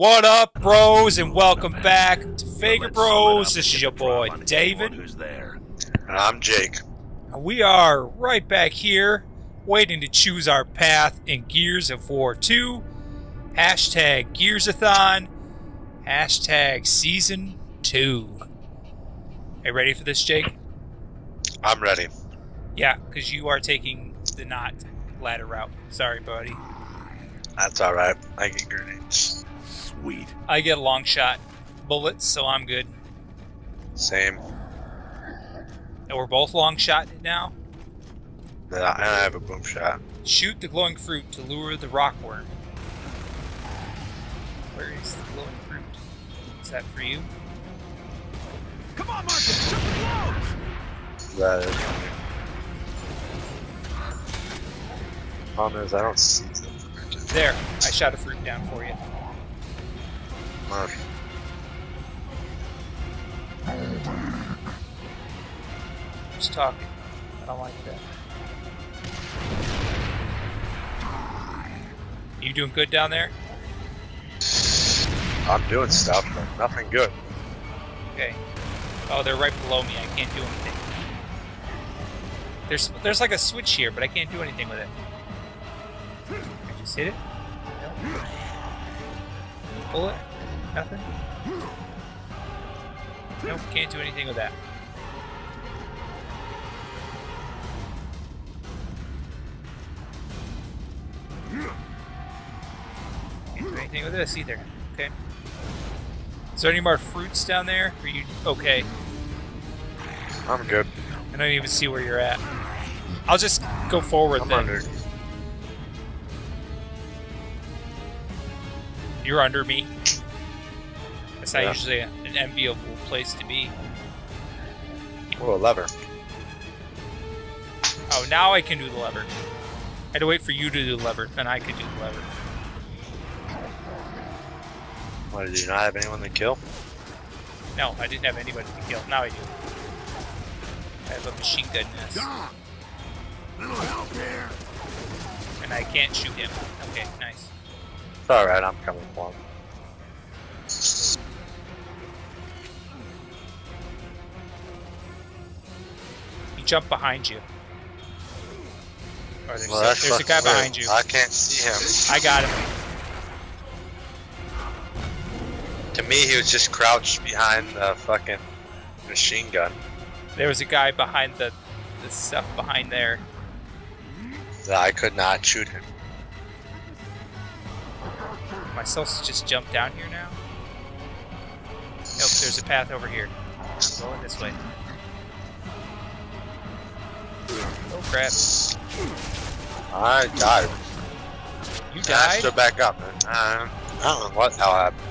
What up, bros, and welcome back to Fager Bros. This is your boy, David. Who's there? And I'm Jake. We are right back here, waiting to choose our path in Gears of War 2. Hashtag Gearsathon. Hashtag Season 2. Are you ready for this, Jake? I'm ready. Yeah, because you are taking the not ladder route. Sorry, buddy. That's alright. I get grenades. Sweet. I get a long shot bullets, so I'm good. Same. And we're both long shot now. And I and I have a boom shot. Shoot the glowing fruit to lure the rockworm. Where is the glowing fruit? Is that for you? Come on, Marcus, shoot the blows! That is. Problem is, I don't see them. There, I shot a fruit down for you. Uh, Who's talking? I don't like that. You doing good down there? I'm doing stuff, but nothing good. Okay. Oh, they're right below me. I can't do anything. There's there's like a switch here, but I can't do anything with it. I just hit it. No. Pull it. Nothing. Nope, can't do anything with that. Can't do anything with this either. Okay. Is there any more fruits down there? Are you okay? I'm good. I don't even see where you're at. I'll just go forward I'm then. under. You're under me. That's not Yeah. usually an enviable place to be. Oh, a lever. Oh, now I can do the lever. I had to wait for you to do the lever, then I could do the lever. Why did you not have anyone to kill? No, I didn't have anybody to kill. Now I do. I have a machine gun nest, Little help here! and I can't shoot him. Okay, nice. It's alright, I'm coming for him. He jumped behind you. Or there's, Well, a, there's a guy fucking behind you. I can't see him. I got him. To me, he was just crouched behind the fucking machine gun. There was a guy behind the, the stuff behind there. I could not shoot him. Am I supposed to just jump down here now? Nope, there's a path over here. I'm Going this way. Oh crap. I died. You died? I stood back up. Man. Uh, I don't know what the hell happened.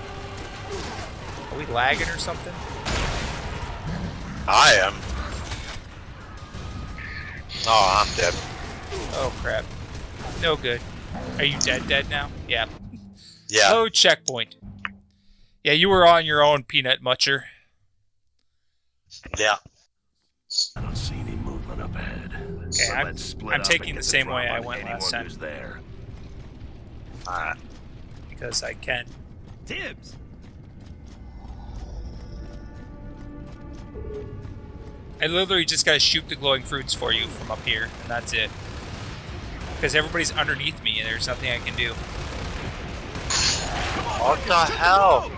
Are we lagging or something? I am. Oh, I'm dead. Oh crap. No good. Are you dead dead now? Yeah. Yeah. Low checkpoint. Yeah, you were on your own, Peanut Mutcher. Yeah. Ahead. So I'm- let's split I'm up taking the same drop way I went last anyone time. There. Alright. Because I can. Dibs! I literally just gotta shoot the glowing fruits for you from up here, and that's it. Because everybody's underneath me, and there's nothing I can do. What the hell?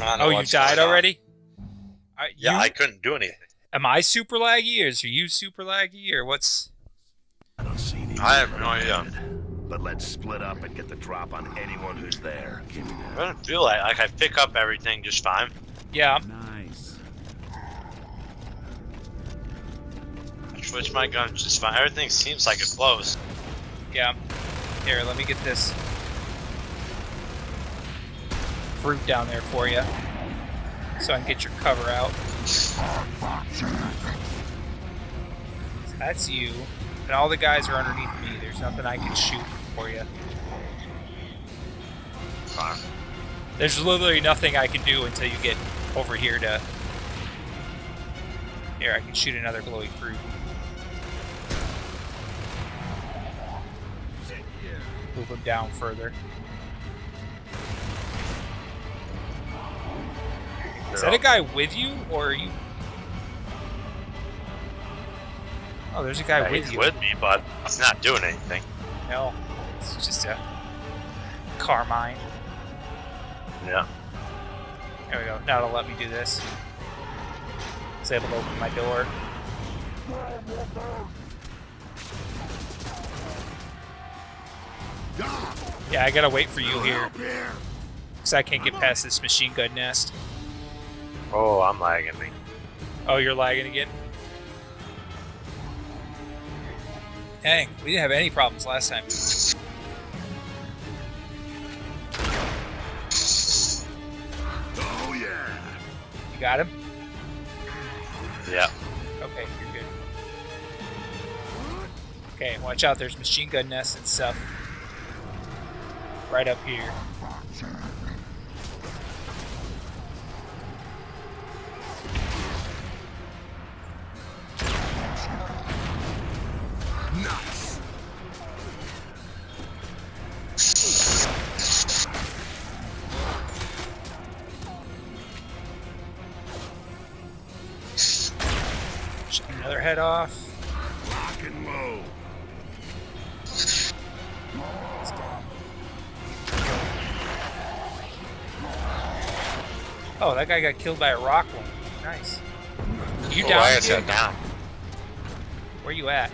I don't know Oh, you died already? I, Yeah, you- I couldn't do anything. Am I super laggy, or is you super laggy, or what's? I don't see any I have no idea. But let's split up and get the drop on anyone who's there. I don't feel like like I pick up everything just fine. Yeah, Nice. I switch my gun just fine. Everything seems like it's close. yeah. Here, let me get this fruit down there for you, so I can get your cover out. That's you, and all the guys are underneath me. There's nothing I can shoot for you. Fine. There's literally nothing I can do until you get over here to. Here, I can shoot another glowing fruit. move him down further. Is that a guy with you, or are you? Oh, there's a guy Yeah, with he's you. with me, but he's not doing anything. No, it's just a Carmine. Yeah. There we go. Now it'll let me do this. It's able to open my door. Yeah, I gotta wait for you here, here. because I can't get past this machine gun nest. Oh, I'm lagging me. Oh, you're lagging again? Dang, we didn't have any problems last time. Oh yeah. You got him? Yeah. Okay, you're good. Okay, watch out, there's machine gun nests and stuff. Right up here. Shut another head off. Lock and load. Oh, that guy got killed by a rock one. Nice. You oh, down? I got here? down. Where you at?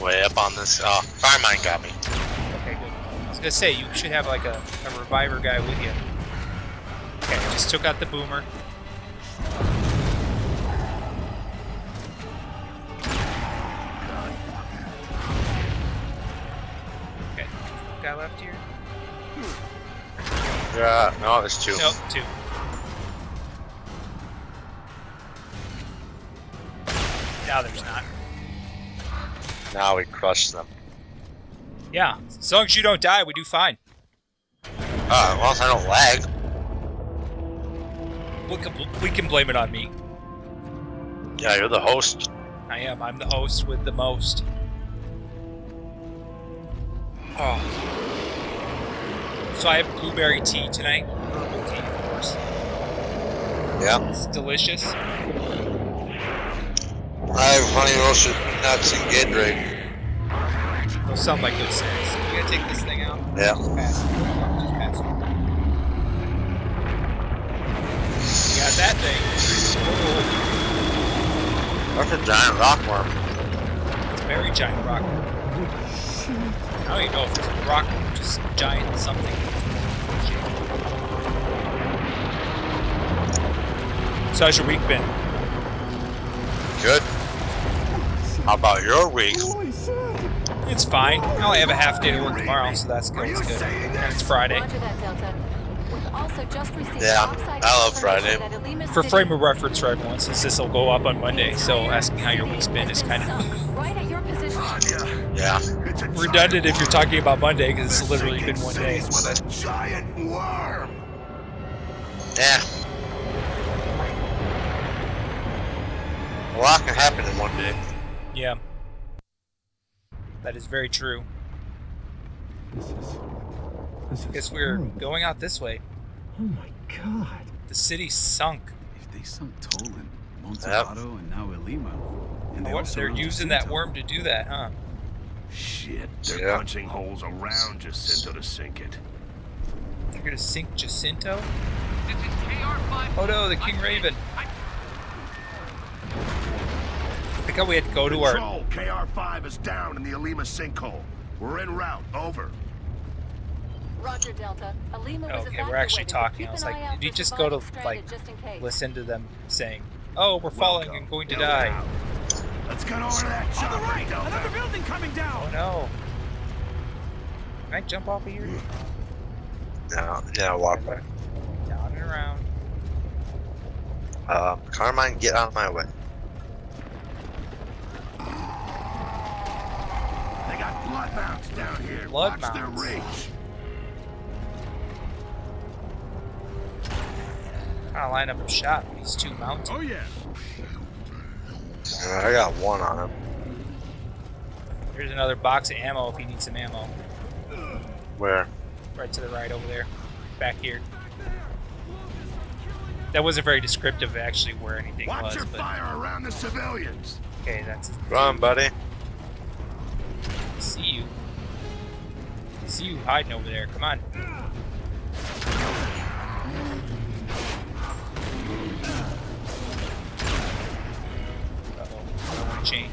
Way up on this. Uh, oh, Firemine got me. Okay, good. I was gonna say you should have like a, a reviver guy with you. Okay, just took out the boomer. No, there's two. Nope, two. Now there's not. Now we crush them. Yeah, as long as you don't die, we do fine. Uh, well, as I don't lag. We can, we can blame it on me. Yeah, you're the host. I am. I'm the host with the most. Oh. So I have blueberry tea tonight. Herbal tea, of course. Yeah. It's delicious. I have honey roasted nuts and Gatorade. Those sound like good snacks. You gotta take this thing out. Yeah. Just pass it. Just pass it. You got that thing. That's a giant rockworm. It's a very giant rock. I don't even know if it's a rock, just giant something. So how's your week been? Good. How about your week? It's fine. I only have a half day to work tomorrow, so that's good. It's good. And it's Friday. Roger that, Delta. We've also just received Yeah, I love Friday. For frame of reference for everyone, since this will go up on Monday, so asking how your week's been is kind of Right at your position. Yeah. Redundant if you're talking about Monday, because it's literally been one day. With a giant worm. Yeah. A lot can happen in one day. Yeah. That is very true. This is. This is. Guess we're horrible. going out this way. Oh my god. The city sunk. If they sunk Tollen, Montalbano, and now Ilima, and they What, also they're own using that worm to do that, huh? Shit. They're Yeah. punching holes around Jacinto to sink it. They're gonna sink Jacinto? Oh no, the King Raven. I think we had to go to our. Control, KR-5 is down in the Ilima sinkhole. We're en route. Over. Roger, Delta. Ilima was Okay, we're actually talking. I was like, did you just go to, like, just in case. Listen to them saying, "Oh, we're falling Welcome. and going to Now die." out. Let's get over to that chopper, On the right, Delta. another building coming down! Oh no! Can I jump off of here? Yeah, yeah, walk back. Down and around. Uh, Carmine, get out of my way. Got blood mounts down here. Blood Watch their mounts. reach. Kind of line up a shot with these two mountains. Oh yeah. I got one on him. Here's another box of ammo if you need some ammo. Where? Right to the right over there. Back here. That wasn't very descriptive actually where anything Watch was, your but fire around the civilians. okay, that's Come on, buddy. See you. See you hiding over there. Come on. I don't want to change.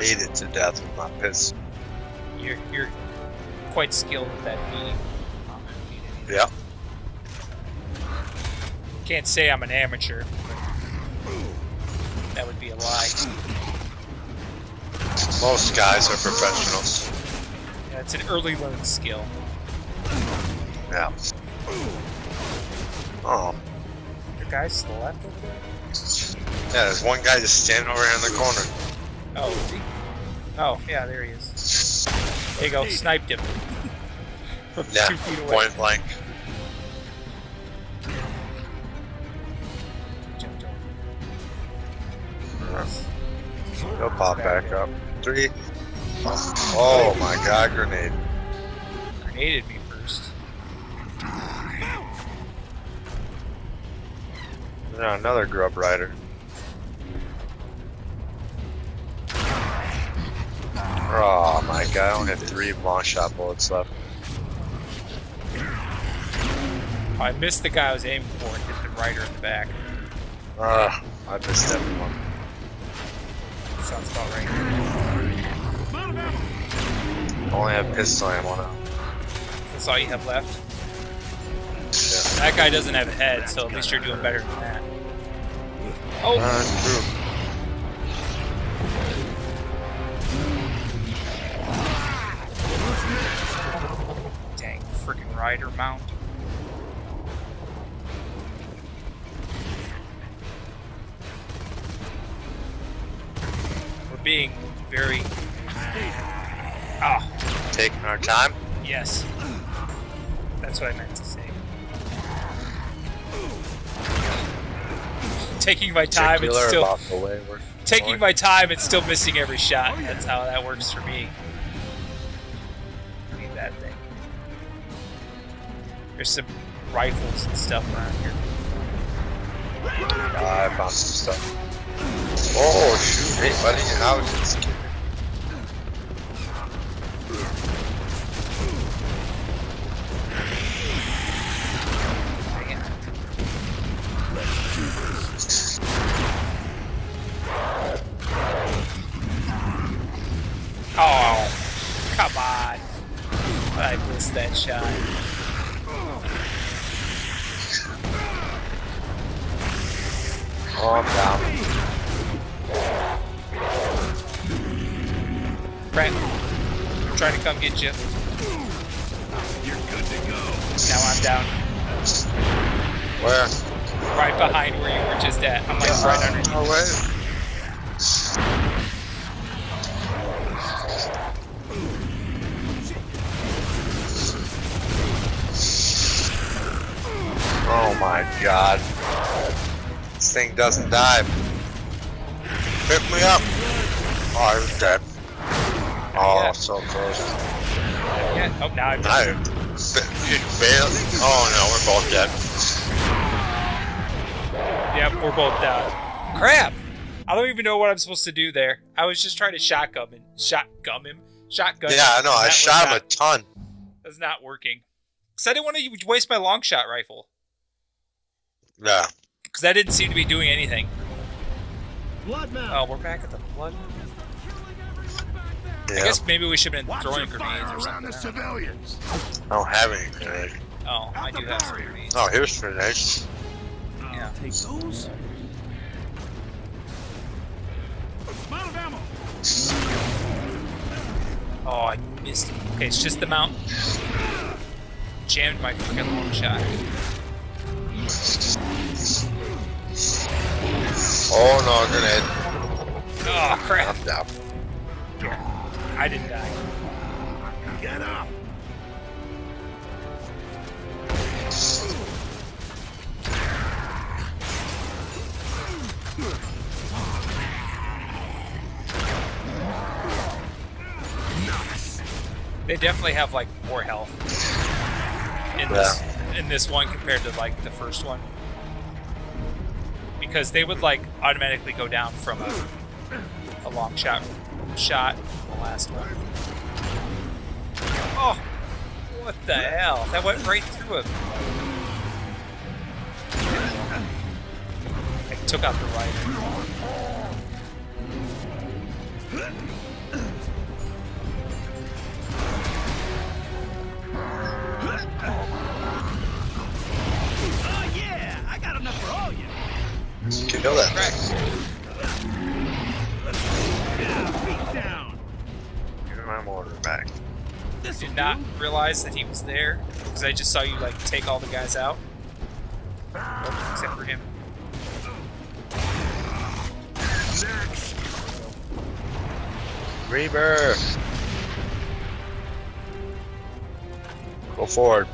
Beat it to death with my piss. You're you're quite skilled with that beating. Can't say I'm an amateur. That would be a lie. Most guys are professionals. Yeah, it's an early learned skill. Yeah. Oh. Your guys to the left over there? Yeah, there's one guy just standing over here in the corner. Oh? Oh, yeah, there he is. There you go, sniped him. Yeah, two feet away. point blank. He'll pop back up. Three. Oh my god, grenade. Grenaded me first. Yeah, another grub rider. Oh my god, I only have three long shot bullets left. I missed the guy I was aiming for and hit the rider in the back. Ah, I missed everyone. Sounds about right. Only have pistol ammo now. That's all you have left. Yeah. That guy doesn't have a head, so at least you're doing better than that. Oh, Uh, true. dang, freaking rider mount. Being very. Ah, Taking our time. yes. That's what I meant to say. Taking my time, it's Circular still about the way we're taking going. my time and still missing every shot. That's how that works for me. Need that thing. There's some rifles and stuff around here. Ah, I found some stuff. Oh shoot! Hey, buddy, how did this get god. This thing doesn't die. Pick me up. Oh, I was dead. Oh, Yeah. so close. Yeah. Oh, now I'm down. barely. Oh no, we're both dead. Yep, we're both dead. Crap! I don't even know what I'm supposed to do there. I was just trying to shotgun him. Shotgun him? Shotgun him. Yeah, I know. I shot him not- a ton. That's not working. Because I didn't want to waste my long shot rifle. Yeah. Because that didn't seem to be doing anything. Blood. Oh, we're back at the blood. Yeah. I guess maybe we should have been Watch throwing grenades or around the. I don't civilians. I don't have any grenade. Oh, I do have some grenades. Oh, here's grenades. Yeah. I'll take those. I'm out of ammo. Oh, I missed it. Okay, it's just the mount. Jammed my freaking long shot. Oh no, grenade. Oh crap. I'm down. I didn't die. Get up! They definitely have like more health in yeah. this in this one compared to like the first one. Because they would like automatically go down from a, a long shot shot the last one. Oh, what the hell? That went right through him. I took out the right. Oh I got enough for all you. Kill that thing. Down. Give me my mortar back. This Did not realize that he was there because I just saw you like take all the guys out, Oh, except for him. Next. Go forward.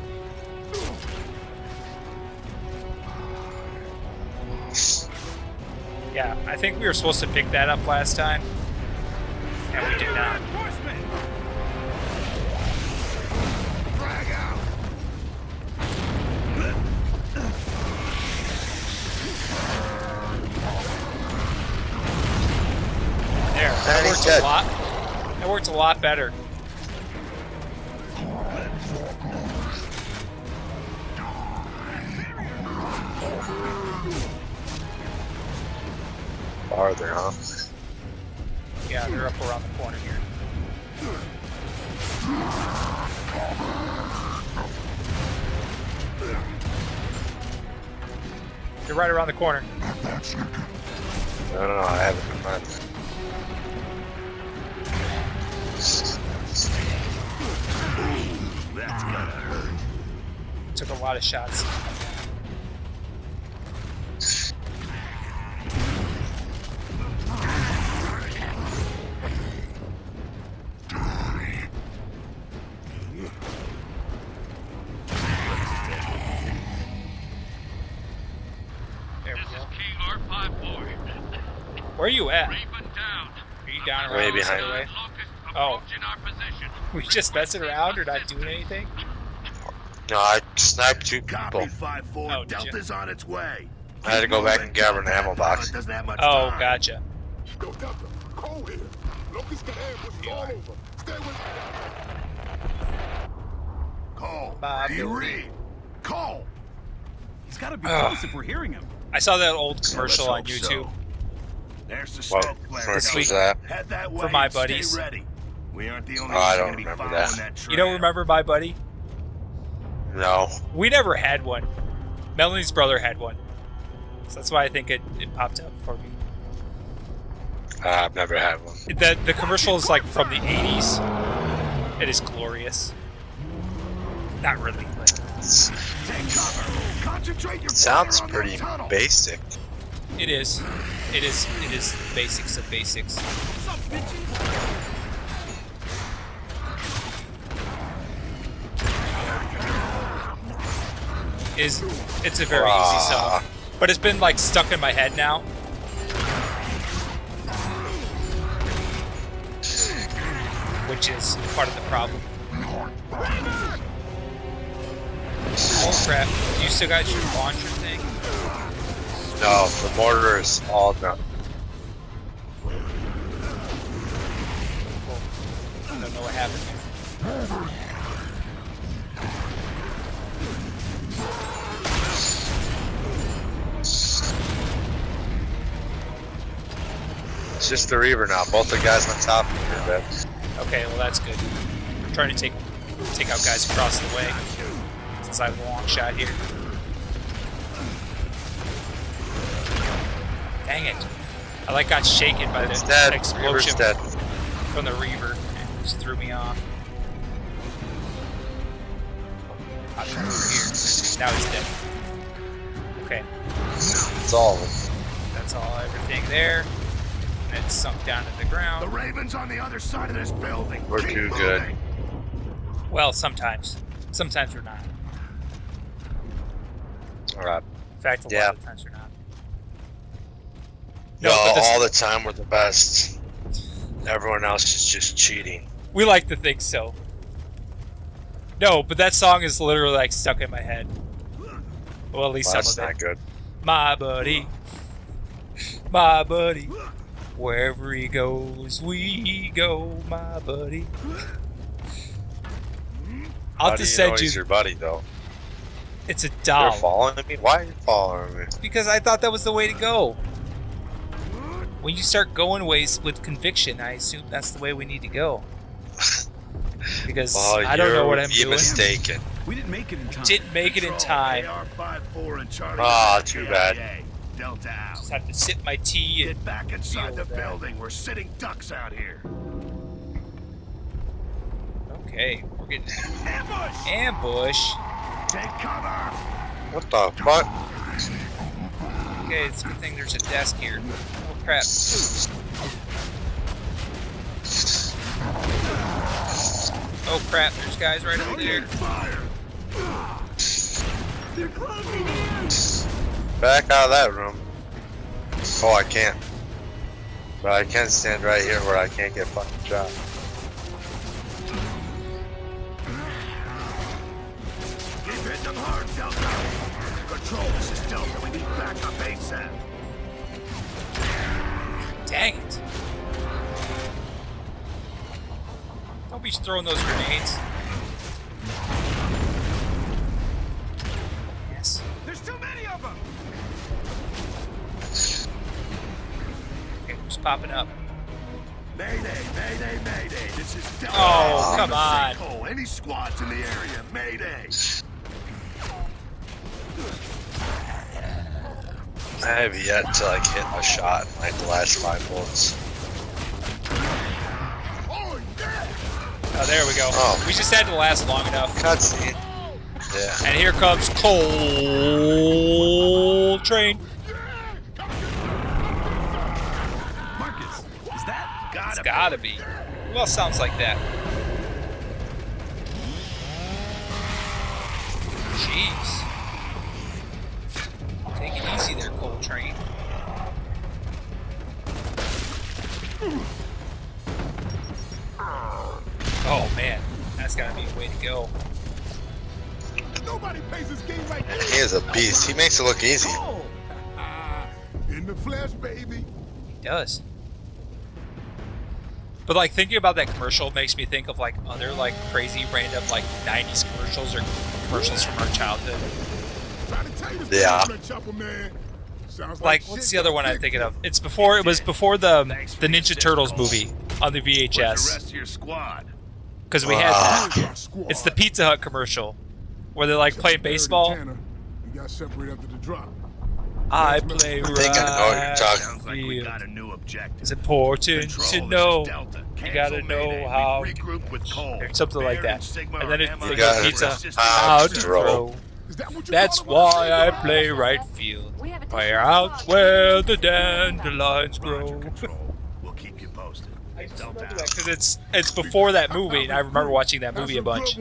I think we were supposed to pick that up last time, and we did not. Reinforcement. Frag out. There, that worked a lot. That worked a lot better. Farther, huh? Yeah, they're up around the corner here. They're right around the corner. No, no, no, I haven't been. That's gotta hurt. Took a lot of shots. Locust Oh. approaching our. We just messing around or not doing anything? No, I sniped two Copy people. 5-4. Oh, you? Delta's on its way. I had to go back and grab an ammo box. Doesn't have much Oh, time. gotcha. Go Delta. Cole here. Locust can ambushes all over. Stay with Cole. Bob. Do you read? Cole. He's got to be close if we're hearing him. I saw that old Let's commercial on YouTube. so. There's the What smoke flare. commercial was that? Head that way For my and stay buddies. ready. We aren't the only Oh, I don't remember that. that. You don't remember my buddy? No. We never had one. Melanie's brother had one. So that's why I think it, it popped up for me. Uh, I've never had one. The, the commercial is like from the 80s. It is glorious. Not really. but Take cover. Concentrate your Sounds pretty that tunnel. basic. It is. It is. It is basics of basics. What's up, bitches? Is it's a very easy Ah. song, but it's been like stuck in my head now. Which is part of the problem. Oh crap! You still got your launcher? No, the mortar is all done. I don't know what happened there. It's just the Reaver now. Both the guys on top of me are. Okay, well that's good. I'm trying to take take out guys across the way since I have a long shot here. Dang it! I like got shaken by the dead. Explosion dead. from the Reaver. It just threw me off. I'll come here. Now he's dead. Okay, That's all that's all. Everything there. And it's sunk down to the ground. The. Raven's on the other side of this building. We're Keep too good. Well, sometimes. Sometimes we're not. Alright. In fact, a Yeah. lot of times we're not. No, all the time we're the best. Everyone else is just cheating. We like to think so. No, but that song is literally like stuck in my head. Well, at least Well, that's some of not good. My buddy, my buddy, wherever he goes, we go, my buddy. I'll How do to you know send he's your buddy though? It's a doll. You're doll. following me? Why are you following me? Because I thought that was the way to go. When you start going ways with conviction, I assume that's the way we need to go. Because Oh, I don't know what I'm be doing. mistaken. We didn't make it in time. Didn't make it in time. KR-54 and Charlie. Ah, too bad. Delta out. Just have to sip my tea and Get back inside the Deal that. building. We're sitting ducks out here. okay, we're getting Ambush! ambush. Take cover! What the fuck? Okay, it's a good thing there's a desk here. Oh crap! Oh crap! There's guys right over there. Fire! Back out of that room. Oh, I can't. But I can stand right here where I can't get fucking shot. Keep hitting them hard, Delta! Control, this is Delta. We need backup ASAP. Dang it! Don't be throwing those grenades. Yes. There's too many of them! Okay, who's popping up? Mayday, mayday, mayday. This is Delta. Oh, come on. Any squads in the area, mayday. I have yet to like hit a shot in like the last five bullets. Oh! There we go. Oh. We just had to last long enough. Cutscene. Yeah. And here comes Cole Train. Marcus, is that? It's Gotta gotta be. Who else sounds like that? Jeez. Take it easy there, Cole Train. Oh man, that's gotta be a way to go. Nobody plays this game like And he is a beast. He makes it look easy. Oh. In the flesh, baby. He does. But like thinking about that commercial makes me think of like other like crazy random like 90s commercials or commercials from our childhood. Yeah. Blood Chopper, Like what's the other one I'm thinking of? It's before it was before the the Ninja Turtles movie on the VHS rest of your squad? because we had Ah. that. It's the Pizza Hut commercial where they're like playing for Barrett and baseball. Tanner. We got separated after the drop. I play I think I know what you're right talking- Sounds like we got a new objective. It's important Control, to know. Delta. You gotta know Mayday. how We regroup with Cole. or something like that. and And then are it- MIA they go for pizza. assistance. How How to to throw. Throw. Is that what you That's why I play right field. We have a Play different out where the dandelions grow. We'll keep you posted. Because it's it's before that movie, and I remember watching that movie a bunch.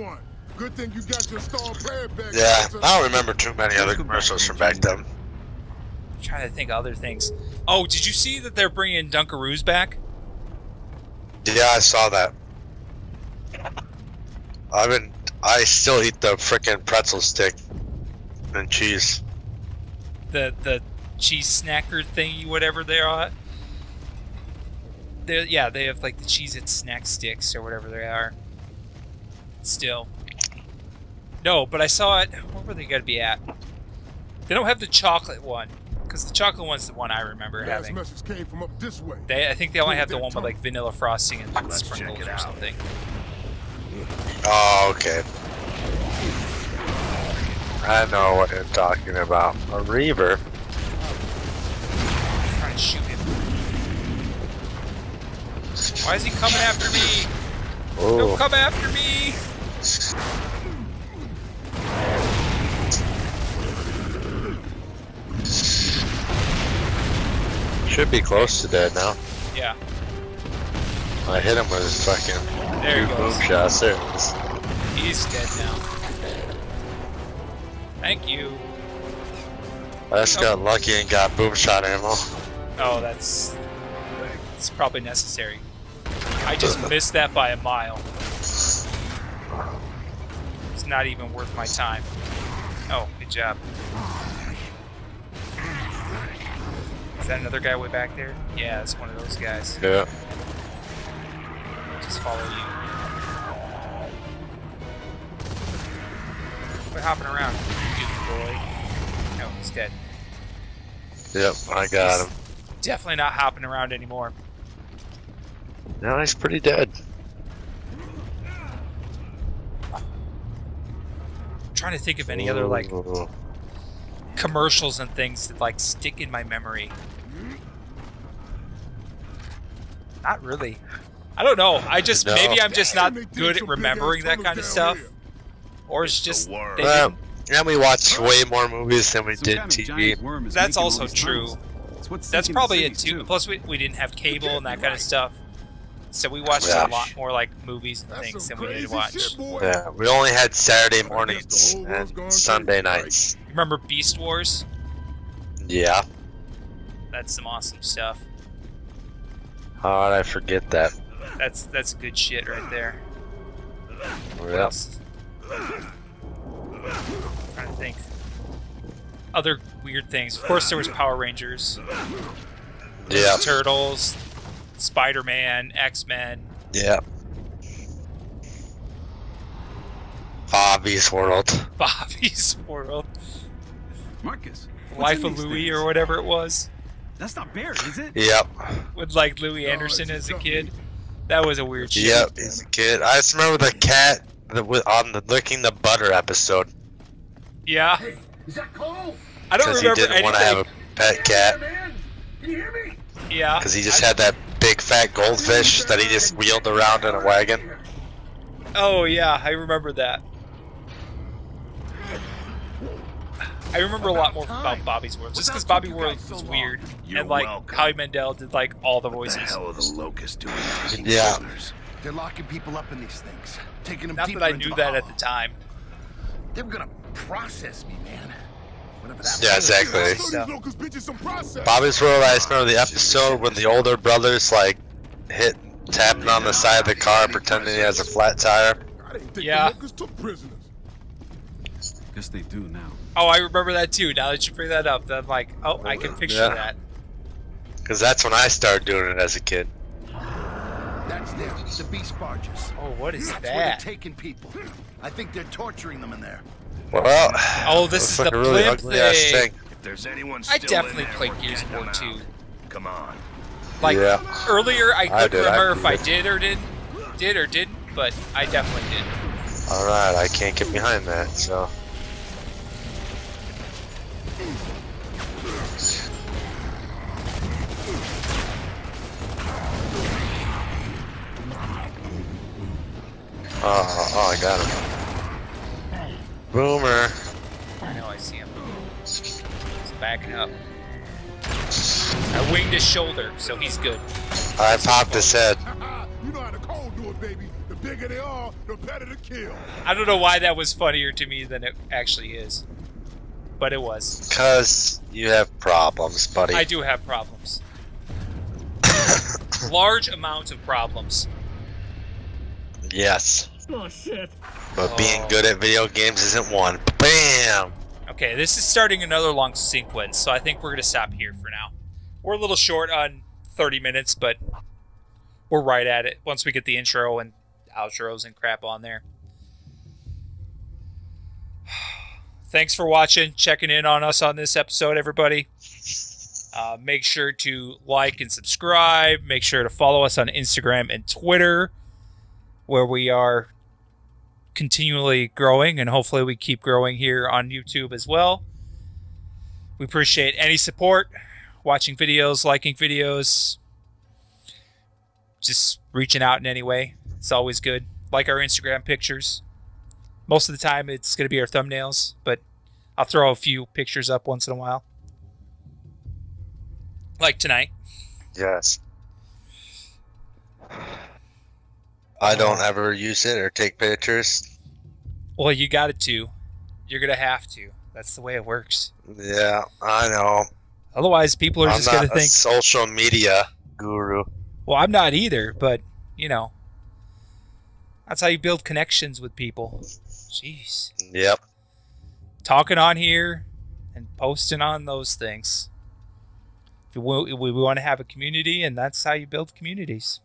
good thing you got your star player back. Yeah, I don't remember too many other commercials from back then. I'm trying to think of other things. Oh, did you see that they're bringing Dunkaroos back? Yeah, I saw that. I've been. I still eat the frickin' pretzel stick and cheese. The the cheese snacker thingy, whatever they are. They're, yeah, they have like the cheese it snack sticks or whatever they are. Still. No, but I saw it. Where were they going to be at? They don't have the chocolate one, because the chocolate one's the one I remember Last having. message came from up this way. They, I think they only have the one with like vanilla frosting and Let's sprinkles check it or out. something. Oh, okay. I know what you're talking about. A Reaver. trying to shoot him. Why is he coming after me? Don't Oh, come after me! should be close to dead now. Yeah, I hit him with his fucking there he two boom shots. There. He's dead now. Thank you. I just got oh. lucky and got boom shot ammo. Oh, that's it's probably necessary. I just missed that by a mile. It's not even worth my time. Oh, good job. Is that another guy way back there? Yeah, it's one of those guys. Yeah. Just follow you. Quit hopping around, you boy. No, he's dead. Yep, I got him. Definitely not hopping around anymore. No, he's pretty dead. I'm trying to think of any other like commercials and things that like stick in my memory. Not really. I don't know. I just No. maybe I'm just not Damn, they did good at remembering that kind of stuff, down here. Or it's just worm. they Well, and we watch way more movies than we Some did kind of TV. giant worm is That's also true. tunnels. That's probably it cities, too. Plus, we, we didn't have cable and that kind of stuff, so we watched Yeah. a lot more like movies and That's things some than we did watch. shit. Yeah, we only had Saturday mornings whole world's gone and Sunday crazy, right? nights. Remember Beast Wars? Yeah. That's some awesome stuff. How did I forget that? That's that's good shit right there. What else? Trying to think. Other weird things. Of course, there was Power Rangers, Yeah. Turtles, Spider Man, X Men. Yep. Bobby's World. Bobby's World, Marcus. what's Life of these Louie, things? or whatever it was, That's not Barry, is it? Yep. with like Louie Anderson it's as a just kid. That was a weird shit. Yep. He's a kid. I just remember the cat that was on the licking the butter episode Yeah, Is that Cole? I don't remember because he didn't want to have a pet cat. Can you hear me? yeah, because he just had that big fat goldfish that he just wheeled around in a wagon. Oh yeah, I remember that. I remember a lot more about Bobby's World, just because Bobby World was weird, You're and like welcome. Howie Mandel did like all the What the voices. hell are the locusts doing? Yeah. prisoners? They're locking people up in these things, taking them Not deeper that I into knew the that at the time. They were gonna process me, man. That Yeah, exactly. I saw these locust bitches some process. Bobby's World. I just remember the episode when the older brothers like hit tapping on the side of the car pretending he has a flat tire. I didn't think Yeah. the locusts took prisoners. Guess they do now. Oh, I remember that too. Now that you bring that up, then I'm like, oh, I can oh, picture Yeah. that. Because that's when I started doing it as a kid. That's them, the beast barges. Oh, what is That's where they're that? taking people. I think they're torturing them in there. Well, Oh, this is like the a really blimp ugly ass thing. thing. If there's anyone I definitely in there, played Gears of getting War 2. Come on. Like Yeah. earlier, I I couldn't did, I remember if I did. did or didn't, did or didn't, but I definitely did. All right, I can't get behind that. So Oh, oh, I got him. Boomer. I know, I see him. He's backing up. I winged his shoulder, so he's good. I popped his head. you know how the Cole do it, baby. The bigger they are, the better the kill. I don't know why that was funnier to me than it actually is, but it was. Cause you have problems, buddy. I do have problems. Large amounts of problems. Yes. Oh shit. But being Oh. good at video games isn't one. Bam! Okay, this is starting another long sequence, so I think we're going to stop here for now. We're a little short on 30 minutes, but we're right at it once we get the intro and outros and crap on there. Thanks for watching, checking in on us on this episode, everybody. Uh, make sure to like and subscribe. Make sure to follow us on Instagram and Twitter, where we are continually growing, and hopefully we keep growing here on YouTube as well. We appreciate any support, watching videos, liking videos, just reaching out in any way. It's always good. Like our Instagram pictures. Most of the time, it's going to be our thumbnails, but I'll throw a few pictures up once in a while. Like tonight. Yes. I don't ever use it or take pictures. Well, you got it to. You're going to have to. That's the way it works. Yeah, I know. Otherwise, people are I'm just gonna think, social media guru. well, I'm not either, but, you know, that's how you build connections with people. Jeez. Yep. Talking on here and posting on those things. You we want to have a community, and that's how you build communities.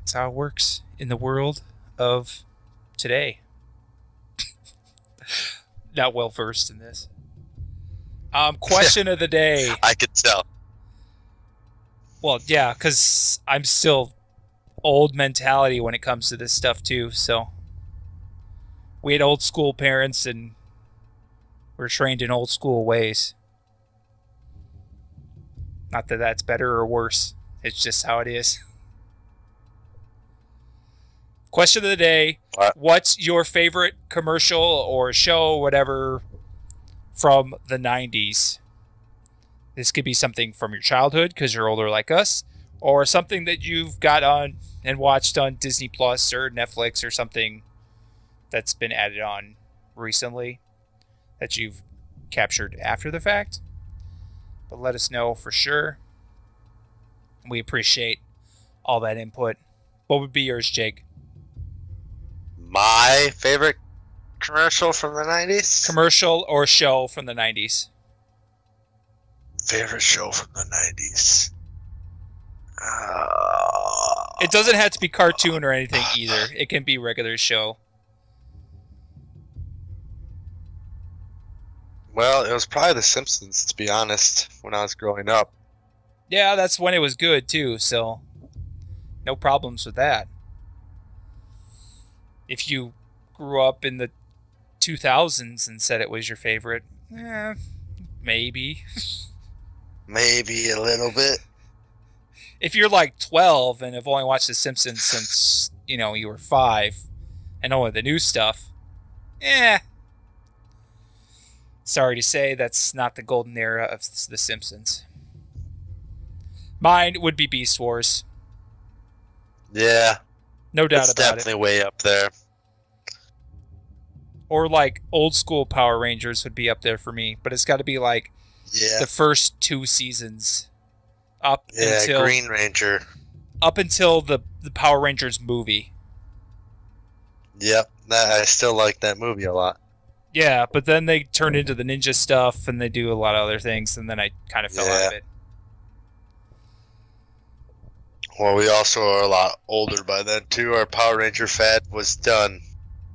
That's how it works in the world of today. Not well versed in this. Um, question of the day. I could tell. Well, yeah, because I'm still old mentality when it comes to this stuff too. So we had old school parents, and we're trained in old school ways. Not that that's better or worse. It's just how it is. Question of the day: What? What's your favorite commercial or show, whatever, from the '90s? This could be something from your childhood because you're older like us, or something that you've got on and watched on Disney Plus or Netflix or something that's been added on recently that you've captured after the fact. But let us know for sure. We appreciate all that input. What would be yours, Jake? My favorite commercial from the 90s? Commercial or show from the 90s? favorite show from the 90s. Uh, It doesn't have to be cartoon or anything either. It can be regular show. well, it was probably The Simpsons, to be honest, when I was growing up. Yeah, that's when it was good too, so no problems with that. If you grew up in the 2000s and said it was your favorite, eh, maybe. Maybe a little bit. if you're like 12 and have only watched The Simpsons since, you know, you were 5 and only the new stuff, eh. Sorry to say, that's not the golden era of The Simpsons. Mine would be Beast Wars. Yeah, No doubt it's about it. definitely way up there. Or like old school Power Rangers would be up there for me, but it's got to be like Yeah, the first two seasons up yeah, until Green Ranger. up until the the Power Rangers movie. Yep, that, I still like that movie a lot. Yeah, but then they turn into the ninja stuff and they do a lot of other things, and then I kind of fell out of it. Well, we also are a lot older by then too. Our Power Ranger fad was done.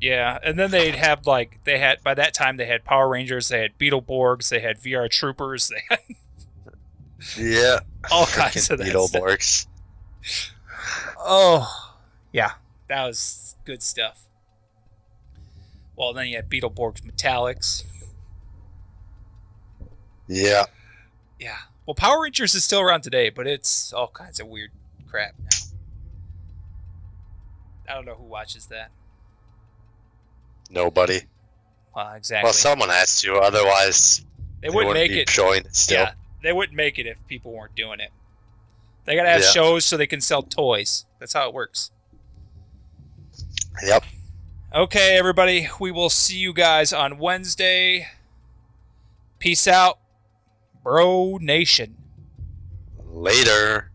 Yeah, and then they'd have like they had by that time they had Power Rangers, they had Beetleborgs, they had VR Troopers, they had Yeah, all kinds of that stuff. Beetleborgs. Oh, yeah, that was good stuff. Well, then you had Beetleborgs Metallix. Yeah, Yeah. Well, Power Rangers is still around today, but it's all kinds of weird crap now. I don't know who watches that. Nobody. Well, exactly. Well, someone has to, otherwise they wouldn't make be it. showing it still. Yeah, they wouldn't make it if people weren't doing it. They gotta have Yeah. shows so they can sell toys. That's how it works. Yep. Okay, everybody. We will see you guys on Wednesday. Peace out, bro nation. Later.